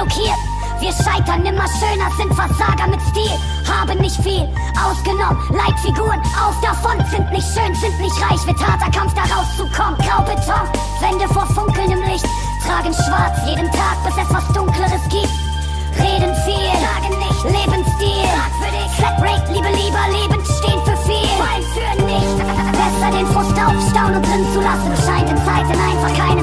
Wir scheitern immer schöner, sind Versager mit Stil, haben nicht viel ausgenommen. Leitfiguren auf davon sind nicht schön, sind nicht reich. Wird harter Kampf da rauszukommen. Graubeton, Wände vor funkelndem Licht, tragen schwarz jeden Tag, bis es was Dunkleres gibt. Reden viel, sagen nicht, Lebensstil. Fragwürdig, Flatrate, Liebe lieber, Leben stehen für viel. Vor allem für nicht. Besser den Frust aufstauen und drin zu lassen. Scheint in Zeiten einfach keinen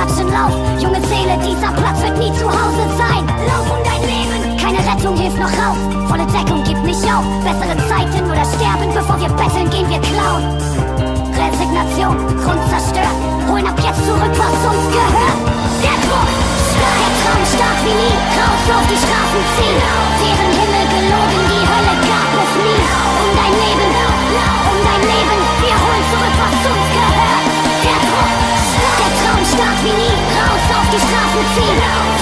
Klatsch und Lauf. Junge Seele, dieser Platz wird nie zu Hause sein. Lauf um dein Leben, keine Rettung hilft noch raus. Volle Deckung gibt nicht auf. Bessere Zeiten oder sterben, bevor wir betteln, gehen wir klauen. Resignation, Grund zerstört. Holen ab jetzt zurück, was uns gehört. Der Druck, stört. der Traum stark wie nie. Raus auf die Straßen ziehen. Casino.